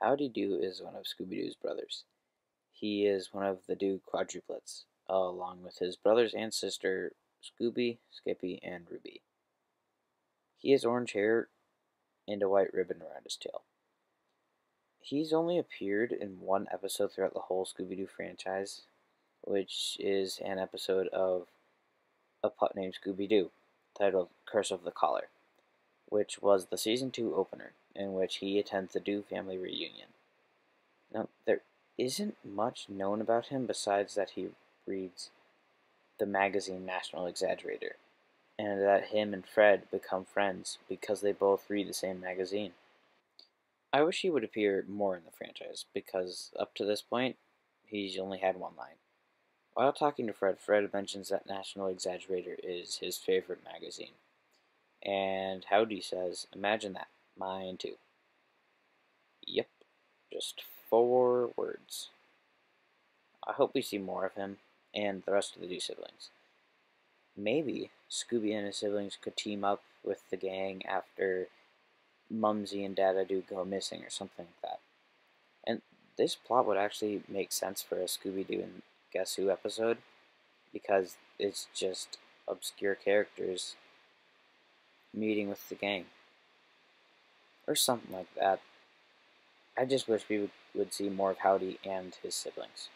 Howdy Doo is one of Scooby Doo's brothers. He is one of the Doo quadruplets, along with his brothers and sister Scooby, Skippy, and Ruby. He has orange hair and a white ribbon around his tail. He's only appeared in one episode throughout the whole Scooby Doo franchise, which is an episode of A Pup Named Scooby Doo, titled Curse of the Collar, which was the season 2 opener in which he attends the Doo family reunion. Now, there isn't much known about him besides that he reads the magazine National Exaggerator, and that him and Fred become friends because they both read the same magazine. I wish he would appear more in the franchise because up to this point, he's only had one line. While talking to Fred, Fred mentions that National Exaggerator is his favorite magazine. And Howdy says, Imagine that. Mine too. Yep, just four words. I hope we see more of him and the rest of the Doo siblings. Maybe Scooby and his siblings could team up with the gang after Mumsy and Dada Doo go missing or something like that. And this plot would actually make sense for a Scooby Doo and Guess Who episode because it's just obscure characters meeting with the gang or something like that. I just wish we would, would see more of Howdy and his siblings.